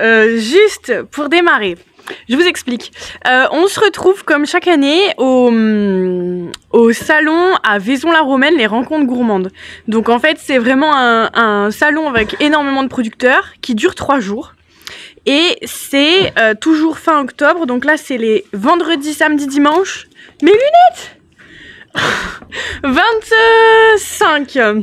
Euh, juste pour démarrer, je vous explique. Euh, on se retrouve comme chaque année au, hum, au salon à Vaison-la-Romaine, les rencontres gourmandes. Donc en fait, c'est vraiment un, un salon avec énormément de producteurs qui dure trois jours. Et c'est euh, toujours fin octobre, donc là c'est les vendredis, samedi, dimanche. Mes lunettes 25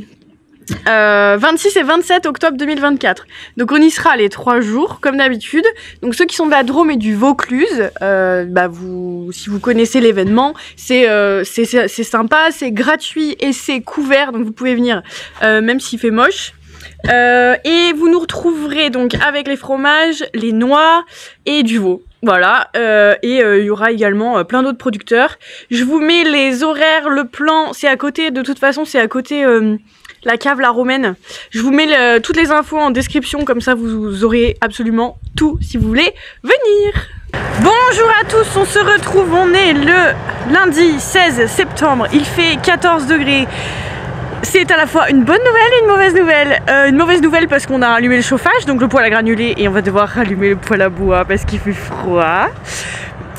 euh, 26 et 27 octobre 2024. Donc on y sera les trois jours comme d'habitude. Donc ceux qui sont de la Drôme et du Vaucluse, euh, bah vous, si vous connaissez l'événement, c'est euh, c'est sympa, c'est gratuit et c'est couvert, donc vous pouvez venir euh, même s'il fait moche. Euh, et vous nous retrouverez donc avec les fromages, les noix et du veau. Voilà, euh, et euh, il y aura également euh, plein d'autres producteurs. Je vous mets les horaires, le plan, c'est à côté, de toute façon c'est à côté euh, la cave La Romaine. Je vous mets toutes les infos en description, comme ça vous aurez absolument tout si vous voulez venir. Bonjour à tous, on se retrouve, on est le lundi 16 septembre, il fait 14 degrés. C'est à la fois une bonne nouvelle et une mauvaise nouvelle. Euh, une mauvaise nouvelle parce qu'on a allumé le chauffage, donc le poêle a granulé et on va devoir rallumer le poêle à bois parce qu'il fait froid.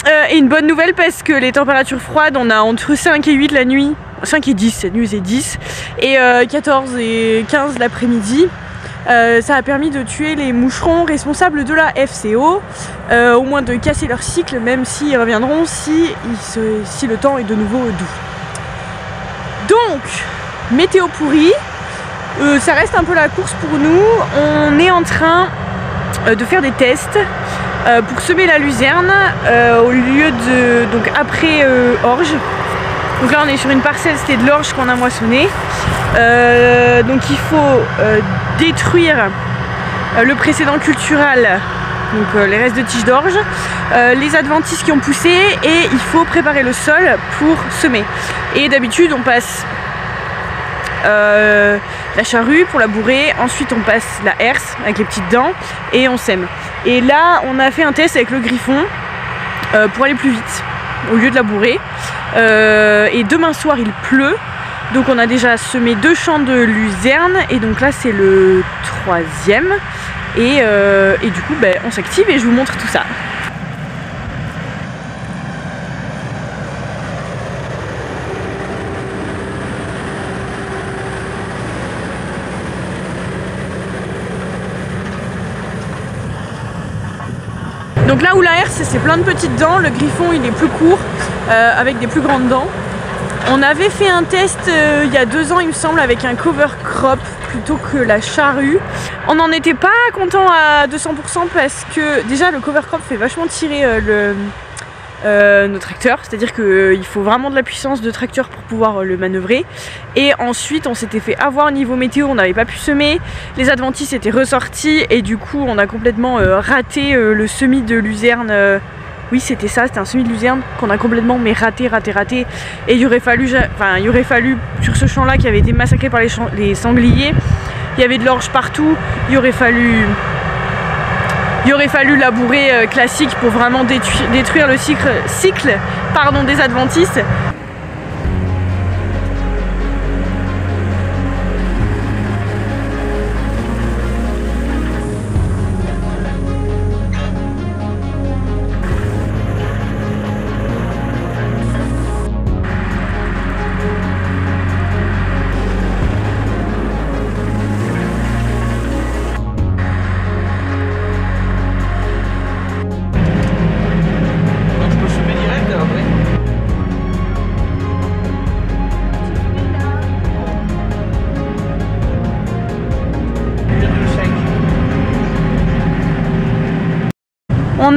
Euh, et une bonne nouvelle parce que les températures froides, on a entre 5 et 8 la nuit. 5 et 10, cette nuit c'est 10. Et euh, 14 et 15 l'après-midi. Euh, ça a permis de tuer les moucherons responsables de la FCO, euh, au moins de casser leur cycle, même s'ils reviendront si, le temps est de nouveau doux. Donc, météo pourrie, ça reste un peu la course pour nous. On est en train de faire des tests pour semer la luzerne au lieu de. donc après orge. Donc là on est sur une parcelle, c'était de l'orge qu'on a moissonné. Euh, donc il faut euh, détruire euh, le précédent cultural, donc euh, les restes de tiges d'orge, les adventices qui ont poussé et il faut préparer le sol pour semer. Et d'habitude on passe la charrue pour labourer, ensuite on passe la herse avec les petites dents et on sème. Et là on a fait un test avec le griffon pour aller plus vite au lieu de labourer. Euh, et demain soir il pleut, donc on a déjà semé deux champs de luzerne et donc là c'est le troisième. Et, euh, et du coup ben, on s'active et je vous montre tout ça. Donc là où la herse c'est plein de petites dents, le griffon il est plus court euh, avec des plus grandes dents. On avait fait un test euh, il y a deux ans il me semble avec un cover crop plutôt que la charrue. On n'en était pas content à 200% parce que déjà le cover crop fait vachement tirer euh, le, euh, nos tracteurs, c'est-à-dire qu'il faut vraiment de la puissance de tracteur pour pouvoir euh, le manœuvrer. Et ensuite on s'était fait avoir au niveau météo, on n'avait pas pu semer, les adventices étaient ressortis et du coup on a complètement euh, raté euh, le semis de luzerne. euh, oui c'était ça, c'était un semis de luzerne qu'on a complètement mais raté, raté, raté. Et il aurait fallu, enfin il aurait fallu sur ce champ-là qui avait été massacré par les sangliers, il y avait de l'orge partout, il aurait fallu il aurait fallu labourer euh, classique pour vraiment détruire, le cycle, cycle pardon, des adventices.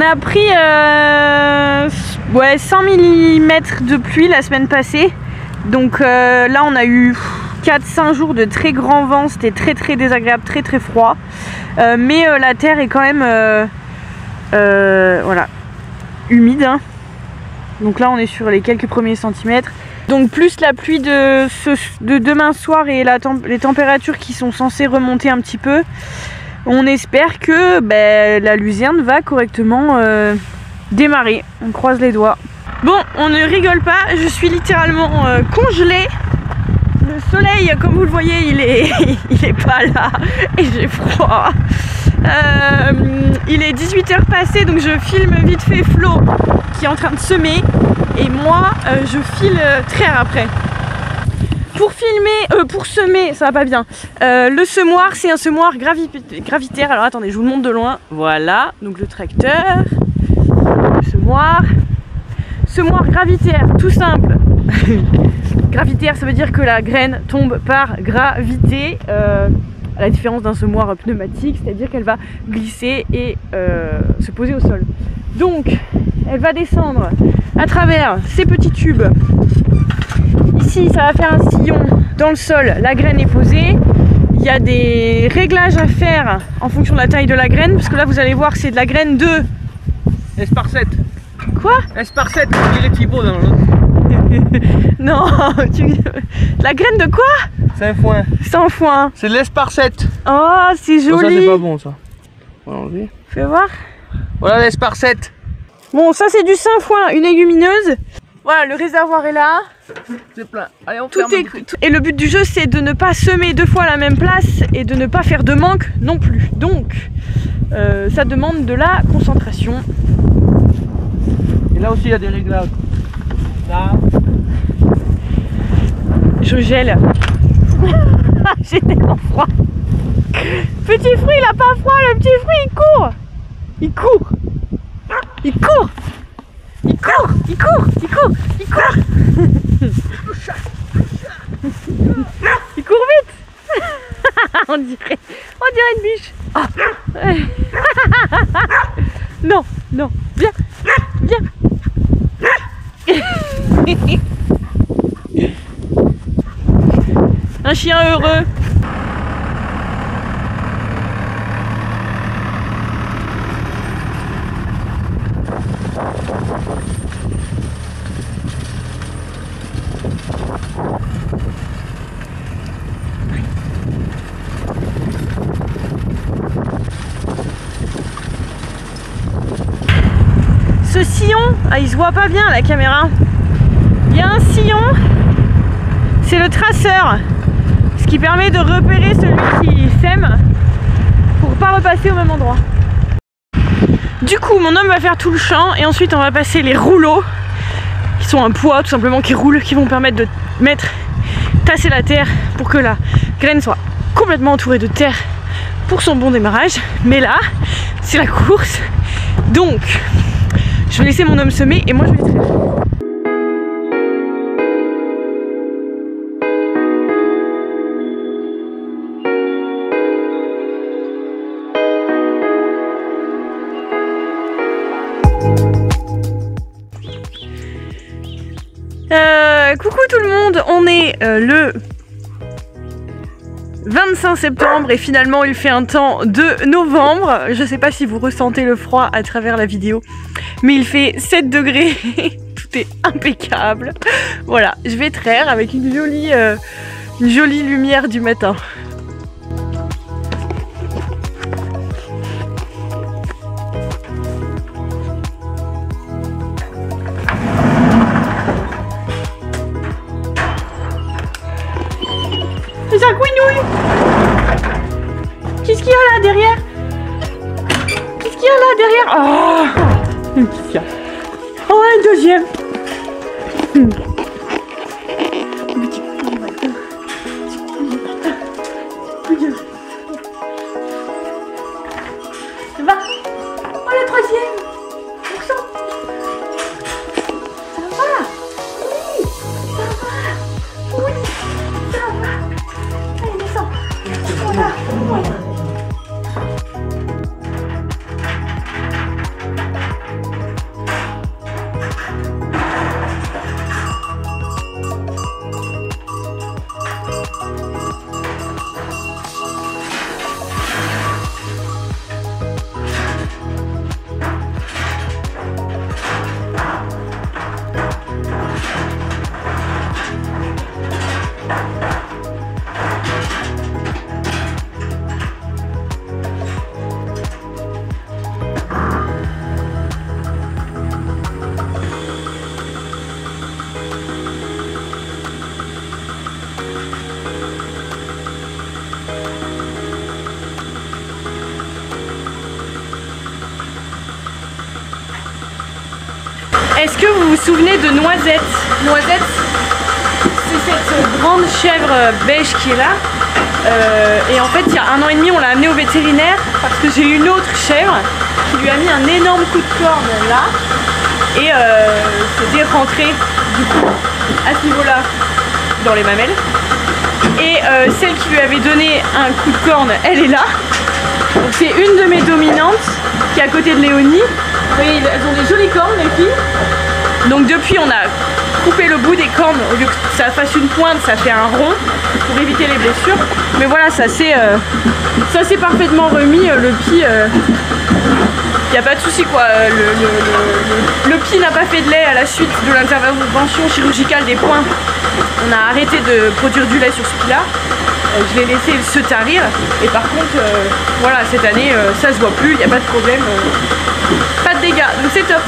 A pris euh, ouais, 100 mm de pluie la semaine passée. Donc euh, là on a eu 4-5 jours de très grand vent, c'était très très désagréable, très très froid. Euh, mais la terre est quand même voilà, humide. hein. Donc là on est sur les quelques premiers centimètres. Donc plus la pluie de, demain soir et les températures qui sont censées remonter un petit peu, on espère que ben, la luzerne va correctement euh, démarrer. On croise les doigts. Bon, on ne rigole pas, je suis littéralement euh, congelée. Le soleil, comme vous le voyez, il est, il est pas là et j'ai froid. Euh, il est 18h passé, donc je filme vite fait Flo qui est en train de semer. Et moi, je file traire après. Pour filmer, euh, pour semer, ça va pas bien. Euh, le semoir, c'est un semoir gravi- gravitaire. Alors attendez, je vous le montre de loin. Voilà, donc le tracteur, le semoir. Semoir gravitaire, tout simple. gravitaire, ça veut dire que la graine tombe par gravité. euh, à la différence d'un semoir pneumatique, c'est-à-dire qu'elle va glisser et euh, se poser au sol. Donc, elle va descendre à travers ces petits tubes. Ici, ça va faire un sillon dans le sol, la graine est posée. Il y a des réglages à faire en fonction de la taille de la graine, parce que là, vous allez voir, c'est de la graine de... Esparcette. Quoi? Esparcette, on dirait Thibaut dans l'autre. Non, tu... La graine de quoi? C'est foin. Sans foin. C'est de l'esparcette. Oh, c'est Oh, ça, joli. c'est pas bon, ça. On va l'enlever. Fais voir. Voilà l'esparcette. Bon, ça c'est du sainfoin, une légumineuse. Voilà, le réservoir est là. C'est plein. Allez, on Tout ferme. est tout- Et le but du jeu, c'est de ne pas semer deux fois à la même place et de ne pas faire de manque non plus. Donc, euh, ça demande de la concentration. Et là aussi, il y a des réglages. Là. Je gèle. J'ai tellement froid. Petit fruit, il a pas froid. Le petit fruit, il court. Il court. Il court. Il court. Il court. Il court. Il court. Il court vite. on dirait, on dirait une biche. Ouais. non, non. Viens. Viens. Un chien heureux. Ce sillon, ah, il se voit pas bien la caméra. Il y a un sillon, c'est le traceur, ce qui permet de repérer celui qui sème pour pas repasser au même endroit. Du coup, mon homme va faire tout le champ et ensuite on va passer les rouleaux qui sont un poids tout simplement qui roulent, qui vont permettre de mettre, tasser la terre pour que la graine soit complètement entourée de terre pour son bon démarrage. Mais là, c'est la course. Donc, je vais laisser mon homme semer et moi je vais traire. Euh, coucou tout le monde, on est euh, le 25 septembre et finalement il fait un temps de novembre. Je sais pas si vous ressentez le froid à travers la vidéo, mais il fait 7 degrés, tout est impeccable. Voilà, je vais traire avec euh, une jolie lumière du matin. Souvenez de Noisette Noisette, c'est cette grande chèvre beige qui est là. Euh, et en fait, il y a un an et demi, on l'a amenée au vétérinaire parce que j'ai une autre chèvre qui lui a mis un énorme coup de corne là. Et euh, c'était rentré du coup à ce niveau-là dans les mamelles. Et euh, celle qui lui avait donné un coup de corne, elle est là. Donc c'est une de mes dominantes qui est à côté de Léonie. Vous voyez, elles ont des jolies cornes les filles. Donc depuis on a coupé le bout des cornes au lieu que ça fasse une pointe, ça fait un rond pour éviter les blessures. Mais voilà, ça s'est euh, parfaitement remis. Euh, le pied, il n'y a pas de souci quoi. Euh, Le, le, le- le pied n'a pas fait de lait à la suite de l'intervention chirurgicale des points. On a arrêté de produire du lait sur ce pied-là. Euh, je l'ai laissé se tarir. Et par contre, euh, voilà, cette année, euh, ça se voit plus, il n'y a pas de problème. euh, pas de dégâts, donc c'est top.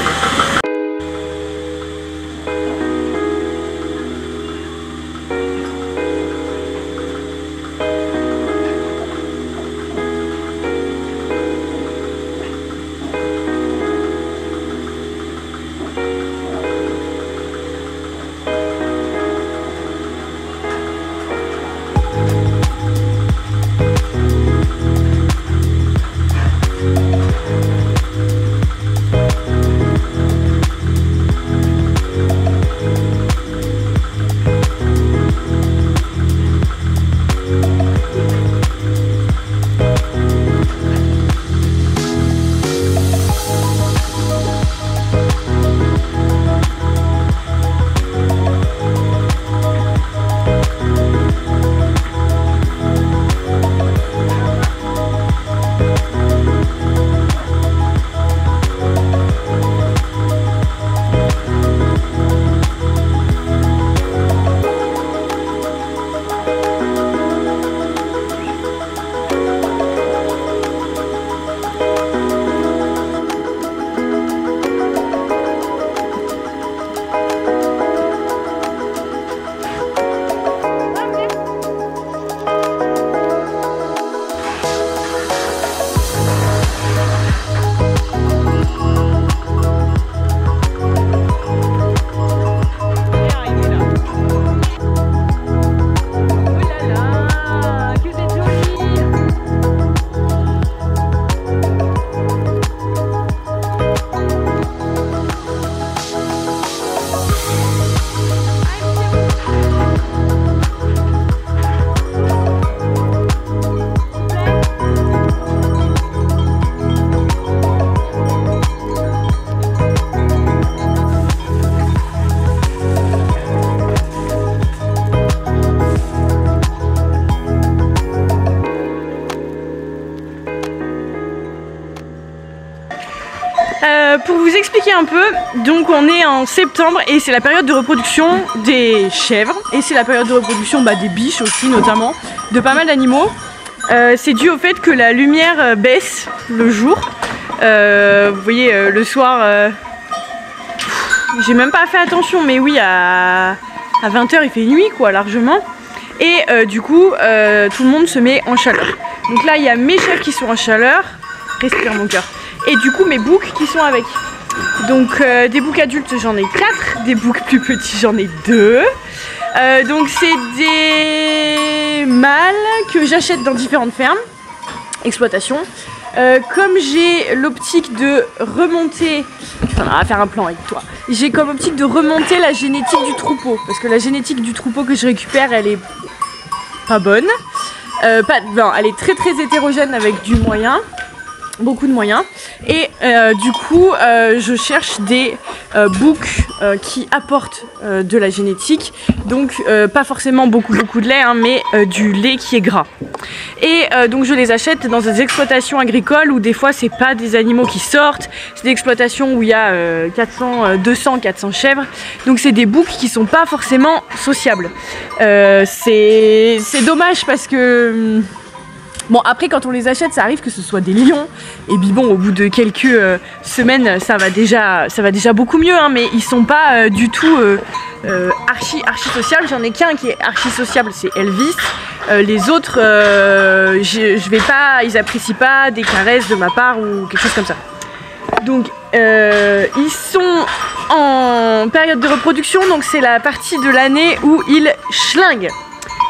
Euh, pour vous expliquer un peu, donc on est en septembre et c'est la période de reproduction des chèvres et c'est la période de reproduction bah, des biches aussi notamment, de pas mal d'animaux. Euh, c'est dû au fait que la lumière euh, baisse le jour. Vous voyez le soir, j'ai même pas fait attention, mais oui à, à 20h il fait nuit quoi largement. Et du coup tout le monde se met en chaleur. Donc là il y a mes chèvres qui sont en chaleur. Respire mon cœur et du coup mes boucs qui sont avec. Donc euh, des boucs adultes j'en ai 4, des boucs plus petits j'en ai 2. donc c'est des mâles que j'achète dans différentes fermes, exploitation. Euh, comme j'ai l'optique de remonter, enfin, on va faire un plan avec toi. J'ai comme optique de remonter la génétique du troupeau, parce que la génétique du troupeau que je récupère, elle est pas bonne. Euh, pas, elle est très très hétérogène avec du moyen beaucoup de moyens. Et euh, du coup euh, je cherche des euh, boucs euh, qui apportent de la génétique. Donc pas forcément beaucoup beaucoup de lait hein, mais du lait qui est gras. Et donc je les achète dans des exploitations agricoles où des fois c'est pas des animaux qui sortent. C'est des exploitations où il y a euh, 400 euh, 200 400 chèvres. Donc c'est des boucs qui sont pas forcément sociables. C'est c'est dommage parce que hum, Bon après quand on les achète ça arrive que ce soit des lions. Et puis bon au bout de quelques euh, semaines ça va déjà ça va déjà beaucoup mieux hein, mais ils sont pas euh, du tout euh, archi archi sociables. J'en ai qu'un qui est archi sociable c'est Elvis. Les autres je, vais pas ils apprécient pas des caresses de ma part ou quelque chose comme ça. Donc ils sont en période de reproduction, donc c'est la partie de l'année où ils schlinguent.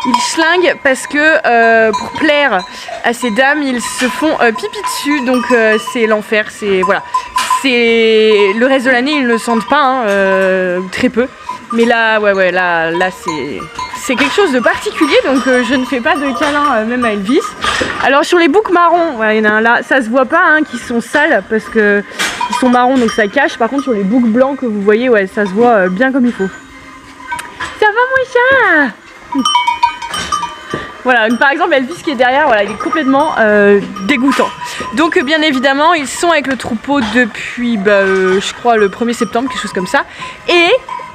Ils schlinguent parce que euh, pour plaire à ces dames, ils se font euh, pipi dessus, donc euh, c'est l'enfer, c'est voilà. C'est le reste de l'année, ils ne le sentent pas, hein, très peu. Mais là, ouais, ouais, là, là, c'est c'est quelque chose de particulier, donc je ne fais pas de câlin même à Elvis. Alors sur les boucs marrons, ouais, il y en a un là, ça se voit pas, hein, qui sont sales parce que ils sont marrons, donc ça cache. Par contre, sur les boucs blancs que vous voyez, ouais, ça se voit bien comme il faut. Ça va mon chat? Voilà, par exemple Elvis qui est derrière, voilà, il est complètement euh, dégoûtant. Donc euh, bien évidemment, ils sont avec le troupeau depuis, bah, euh, je crois, le 1er septembre, quelque chose comme ça. Et,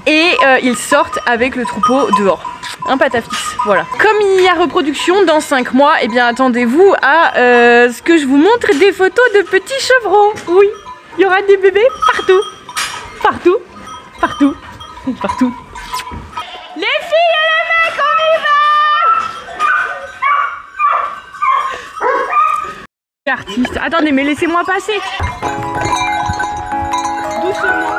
et ils sortent avec le troupeau dehors. Un patafix, voilà. Comme il y a reproduction dans 5 mois, et bien attendez-vous à ce que je vous montre des photos de petits chevrons. Oui, il y aura des bébés partout. Partout. Partout. Partout. Les filles et les Attendez, mais laissez-moi passer. Doucement.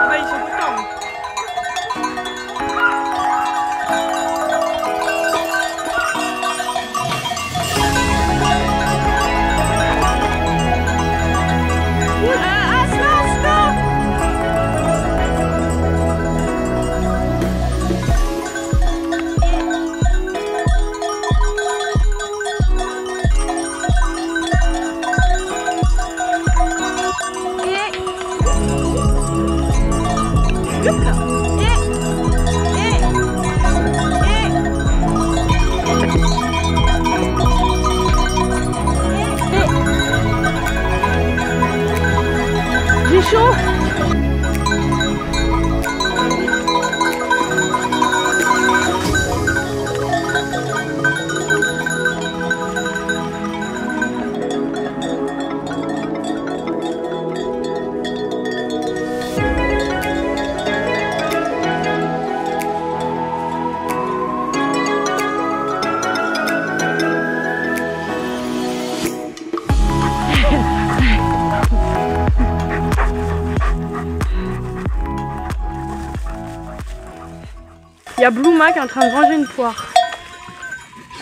Il y a Blue Mac en train de ranger une poire.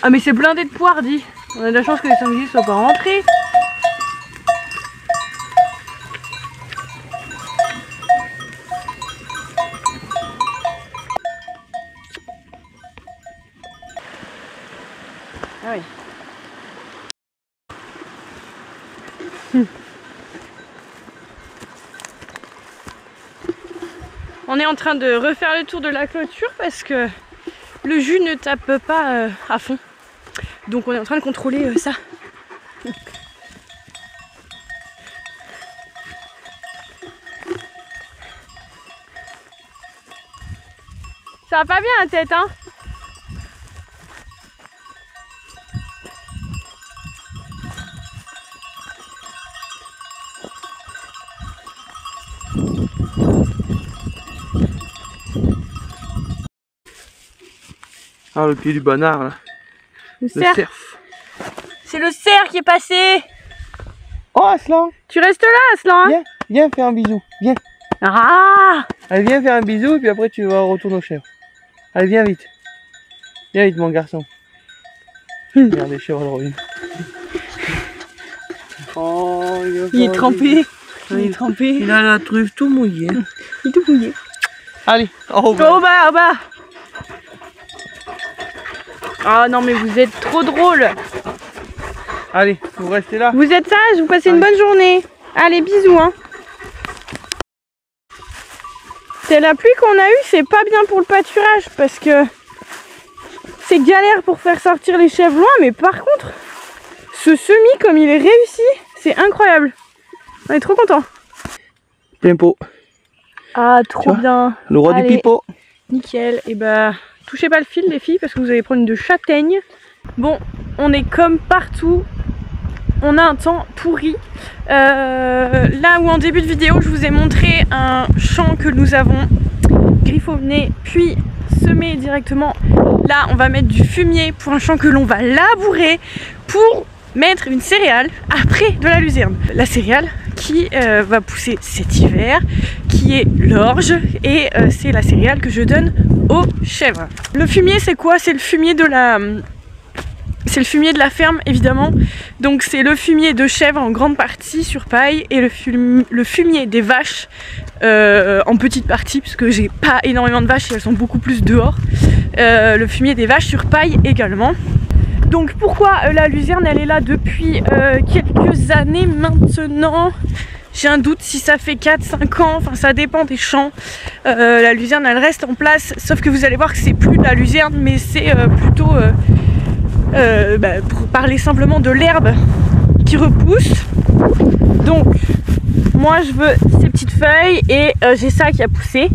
Ah mais c'est blindé de poires dit. On a de la chance que les sangliers soient pas rentrés. En train de refaire le tour de la clôture parce que le jus ne tape pas euh, à fond. Donc on est en train de contrôler euh, ça. Ça va pas bien la tête hein? Ah, le pied du banard, là. Le Le cerf. cerf. C'est le cerf qui est passé Oh, Aslan Tu restes là Aslan hein Viens, viens faire un bisou. Viens. Ah Allez, viens faire un bisou, et puis après, tu vas retourner au chèvres. Allez, viens vite. Viens vite, mon garçon. Regarde les chèvres, reviennent. Oh, Il est trempé Il est trempé Il a la truffe tout mouillée. Il est tout mouillé Allez, au Au revoir. bas, au bas Ah non mais vous êtes trop drôle Allez, vous restez là. Vous êtes sages, vous passez une bonne journée. Allez, bisous hein. C'est la pluie qu'on a eue, c'est pas bien pour le pâturage parce que c'est galère pour faire sortir les chèvres loin, mais par contre, ce semis comme il est réussi, c'est incroyable. On est trop contents. Tempo. Ah, trop bien. Le roi Allez. du pipeau. Nickel. Et bah, touchez pas le fil, les filles, parce que vous allez prendre de châtaigne. Bon, on est comme partout. On a un temps pourri. Euh, là où en début de vidéo, je vous ai montré un champ que nous avons griffonné, puis semé directement. Là, on va mettre du fumier pour un champ que l'on va labourer pour mettre une céréale après de la luzerne. La céréale qui euh, va pousser cet hiver, qui est l'orge, et euh, c'est la céréale que je donne aux chèvres. Le fumier, c'est quoi? C'est le fumier de la c'est le fumier de la ferme évidemment. Donc c'est le fumier de chèvre en grande partie sur paille et le, fumier des vaches euh, en petite partie puisque j'ai pas énormément de vaches et elles sont beaucoup plus dehors. Euh, le fumier des vaches sur paille également. Donc pourquoi euh, la luzerne elle est là depuis quelques années maintenant? J'ai un doute si ça fait 4-5 ans, enfin ça dépend des champs. la luzerne elle reste en place, sauf que vous allez voir que c'est plus de la luzerne, mais c'est plutôt euh, bah, pour parler simplement de l'herbe qui repousse. Donc, moi je veux ces petites feuilles et euh, j'ai ça qui a poussé.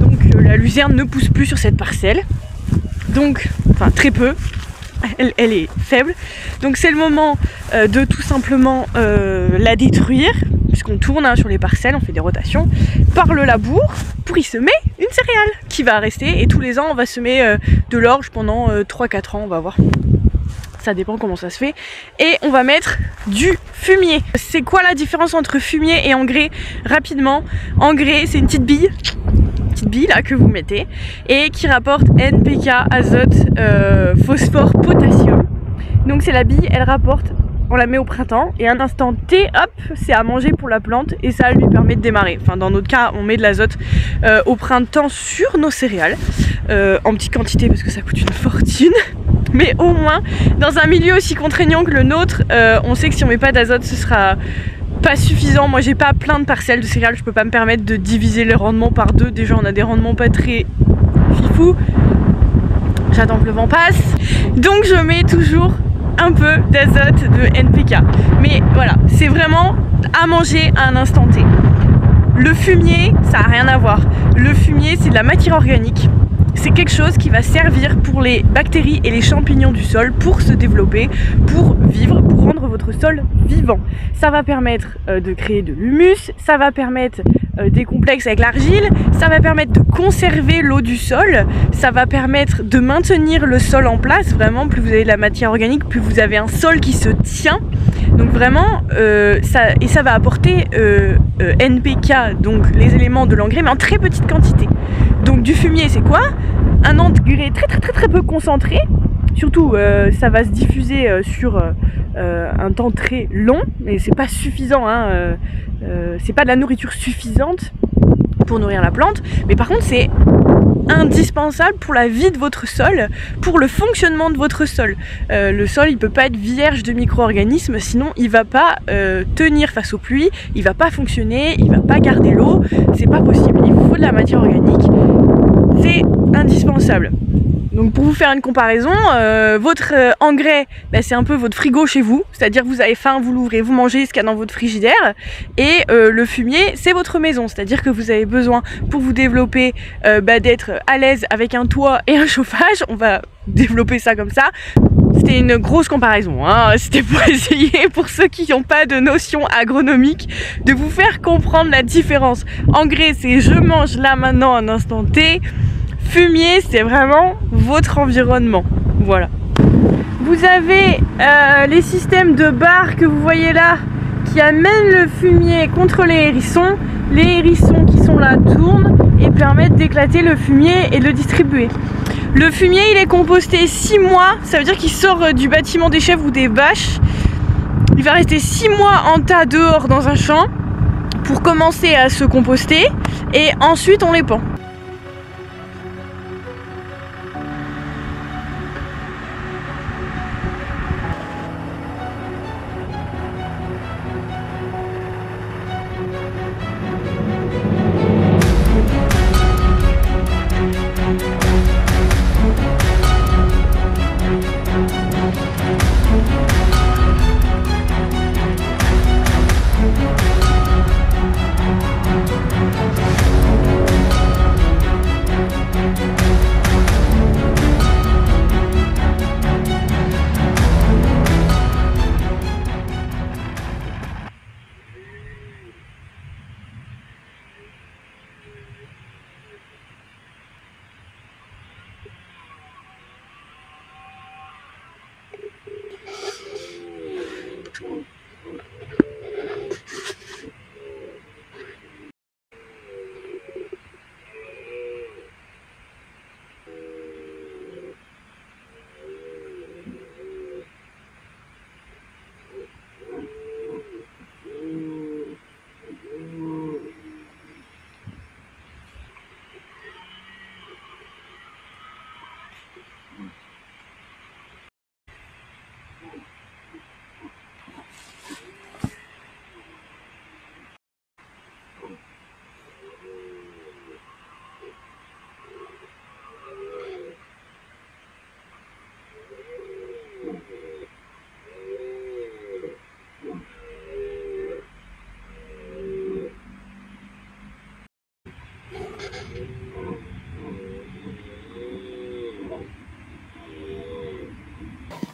Donc, euh, la luzerne ne pousse plus sur cette parcelle. Donc, enfin très peu. Elle, est faible. Donc c'est le moment de tout simplement la détruire, puisqu'on tourne hein, sur les parcelles, on fait des rotations, par le labour pour y semer une céréale qui va rester. Et tous les ans, on va semer de l'orge pendant 3-4 ans, on va voir ça dépend comment ça se fait. Et on va mettre du fumier. C'est quoi la différence entre fumier et engrais? Rapidement, engrais c'est une petite bille petite bille là que vous mettez et qui rapporte NPK, azote, euh, phosphore, potassium. Donc c'est la bille, elle rapporte on la met au printemps et un instant T, hop, c'est à manger pour la plante et ça lui permet de démarrer. Enfin, dans notre cas, on met de l'azote euh, au printemps sur nos céréales euh, en petite quantité parce que ça coûte une fortune. Mais au moins, dans un milieu aussi contraignant que le nôtre, on sait que si on met pas d'azote, ce sera pas suffisant. Moi, j'ai pas plein de parcelles de céréales, je peux pas me permettre de diviser les rendements par deux. Déjà, on a des rendements pas très fifou. J'attends que le vent passe. Donc, je mets toujours un peu d'azote de NPK. Mais voilà, c'est vraiment à manger à un instant T. Le fumier, ça n'a rien à voir. Le fumier, c'est de la matière organique c'est quelque chose qui va servir pour les bactéries et les champignons du sol pour se développer, pour vivre, pour votre sol vivant. Ça va permettre euh, de créer de l'humus, ça va permettre euh, des complexes avec l'argile, ça va permettre de conserver l'eau du sol, ça va permettre de maintenir le sol en place. Vraiment, plus vous avez de la matière organique, plus vous avez un sol qui se tient. Donc vraiment, euh, ça, et ça va apporter NPK, donc les éléments de l'engrais, mais en très petite quantité. Donc du fumier, c'est quoi? Un engrais très très très très peu concentré. Surtout, euh, ça va se diffuser euh, sur euh, un temps très long, mais c'est pas suffisant. Hein, c'est pas de la nourriture suffisante pour nourrir la plante. Mais par contre, c'est indispensable pour la vie de votre sol, pour le fonctionnement de votre sol. le sol, il peut pas être vierge de micro-organismes, sinon il va pas tenir face aux pluies, il va pas fonctionner, il va pas garder l'eau, c'est pas possible. Il vous faut de la matière organique c'est indispensable. Donc pour vous faire une comparaison, euh, votre euh, engrais, bah, c'est un peu votre frigo chez vous, c'est-à-dire vous avez faim, vous l'ouvrez, vous mangez ce qu'il y a dans votre frigidaire, et euh, le fumier, c'est votre maison, c'est-à-dire que vous avez besoin pour vous développer bah, d'être à l'aise avec un toit et un chauffage, on va développer ça comme ça. C'était une grosse comparaison, hein. c'était pour essayer, pour ceux qui n'ont pas de notion agronomique, de vous faire comprendre la différence. Engrais, c'est je mange là maintenant un instant T, fumier, c'est vraiment votre environnement. Voilà. Vous avez euh, les systèmes de barres que vous voyez là qui amènent le fumier contre les hérissons. Les hérissons qui sont là tournent et permettent d'éclater le fumier et de le distribuer. Le fumier il est composté 6 mois, ça veut dire qu'il sort euh, du bâtiment des chèvres ou des bâches. Il va rester 6 mois en tas dehors dans un champ pour commencer à se composter et ensuite on les pend.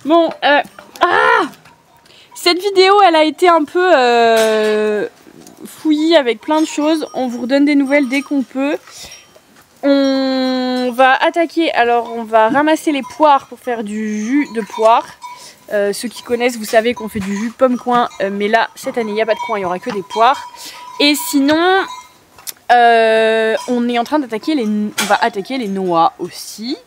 Bon, euh, ah cette vidéo, elle a été un peu euh, fouillie avec plein de choses. On vous redonne des nouvelles dès qu'on peut. On va attaquer, alors on va ramasser les poires pour faire du jus de poire. Euh, ceux qui connaissent, vous savez qu'on fait du jus pomme-coin, euh, mais là, cette année, il n'y a pas de coin, il n'y aura que des poires. Et sinon, on est en train d'attaquer. On va attaquer les noix aussi.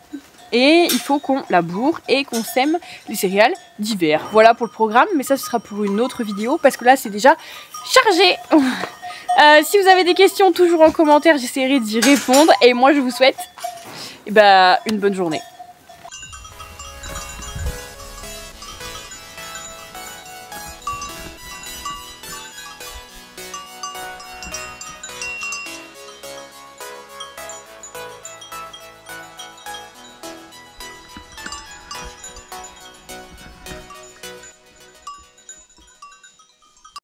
Et il faut qu'on laboure et qu'on sème les céréales d'hiver. Voilà pour le programme, mais ça ce sera pour une autre vidéo parce que là c'est déjà chargé. Euh, si vous avez des questions, toujours en commentaire, j'essaierai d'y répondre. Et moi je vous souhaite eh ben, une bonne journée.